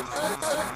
Oh,